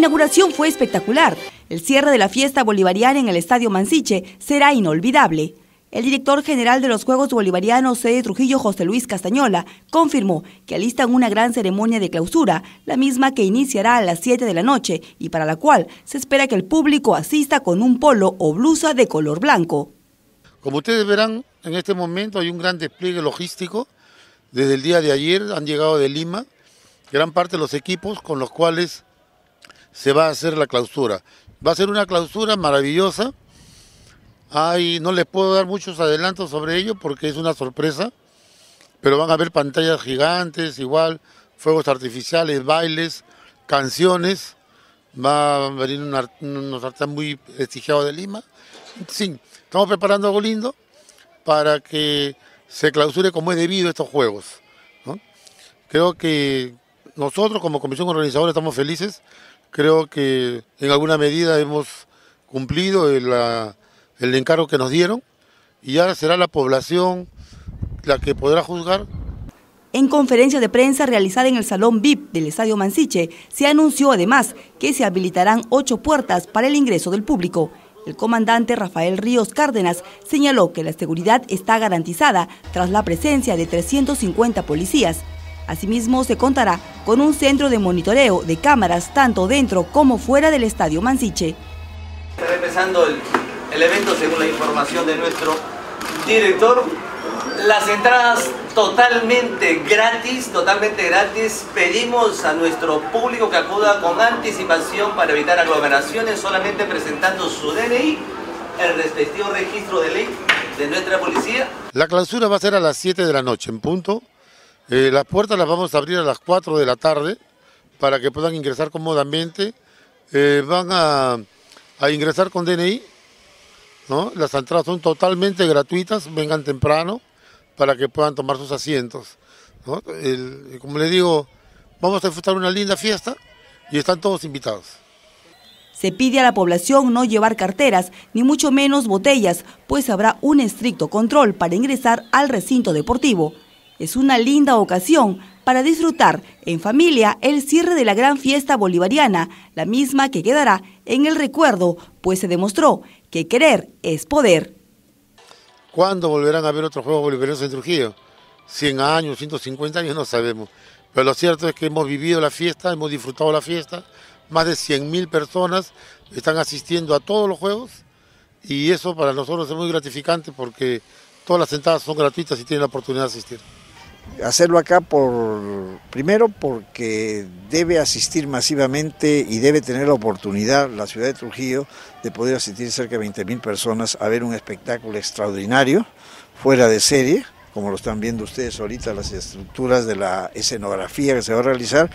inauguración fue espectacular. El cierre de la fiesta bolivariana en el Estadio Mansiche será inolvidable. El director general de los Juegos Bolivarianos sede Trujillo, José Luis Castañola, confirmó que alistan una gran ceremonia de clausura, la misma que iniciará a las 7 de la noche y para la cual se espera que el público asista con un polo o blusa de color blanco. Como ustedes verán, en este momento hay un gran despliegue logístico. Desde el día de ayer han llegado de Lima gran parte de los equipos con los cuales se va a hacer la clausura. Va a ser una clausura maravillosa no les puedo dar muchos adelantos sobre ello porque es una sorpresa, pero van a ver pantallas gigantes, igual, fuegos artificiales, bailes, canciones. Va a venir un, artista muy prestigiado de Lima. Sí, estamos preparando algo lindo para que se clausure como es debido estos juegos. Creo que nosotros como comisión organizadora estamos felices. Creo que en alguna medida hemos cumplido la, el encargo que nos dieron y ya será la población la que podrá juzgar. En conferencia de prensa realizada en el Salón VIP del Estadio Mansiche, se anunció además que se habilitarán ocho puertas para el ingreso del público. El comandante Rafael Ríos Cárdenas señaló que la seguridad está garantizada tras la presencia de 350 policías. Asimismo, se contará con un centro de monitoreo de cámaras tanto dentro como fuera del Estadio Mansiche. Está empezando el el evento según la información de nuestro director. Las entradas totalmente gratis, totalmente gratis. Pedimos a nuestro público que acuda con anticipación para evitar aglomeraciones, solamente presentando su DNI, el respectivo registro de ley de nuestra policía. La clausura va a ser a las 7 de la noche, en punto. Eh, las puertas las vamos a abrir a las 4 de la tarde para que puedan ingresar cómodamente. Eh, van a, a ingresar con DNI las entradas son totalmente gratuitas, vengan temprano para que puedan tomar sus asientos. como les digo, vamos a disfrutar una linda fiesta y están todos invitados. Se pide a la población no llevar carteras, ni mucho menos botellas, pues habrá un estricto control para ingresar al recinto deportivo. Es una linda ocasión para disfrutar en familia el cierre de la gran fiesta bolivariana, la misma que quedará en el recuerdo, pues se demostró que querer es poder. ¿Cuándo volverán a haber otros Juegos Bolivarianos en Trujillo? 100 años, 150 años, no sabemos. Pero lo cierto es que hemos vivido la fiesta, hemos disfrutado la fiesta. Más de 100.000 personas están asistiendo a todos los juegos y eso para nosotros es muy gratificante porque todas las entradas son gratuitas y tienen la oportunidad de asistir hacerlo acá por primero porque debe asistir masivamente y debe tener la oportunidad la ciudad de Trujillo de poder asistir cerca de 20.000 personas a ver un espectáculo extraordinario, fuera de serie, como lo están viendo ustedes ahorita, las estructuras de la escenografía que se va a realizar,